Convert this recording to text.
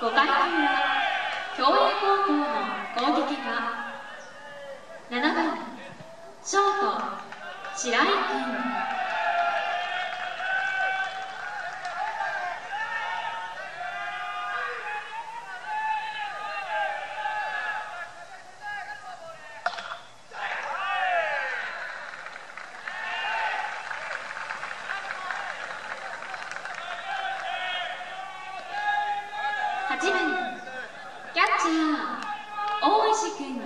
5回の裏共栄高校の攻撃が7番ショート白井君8番キャッチャー大石君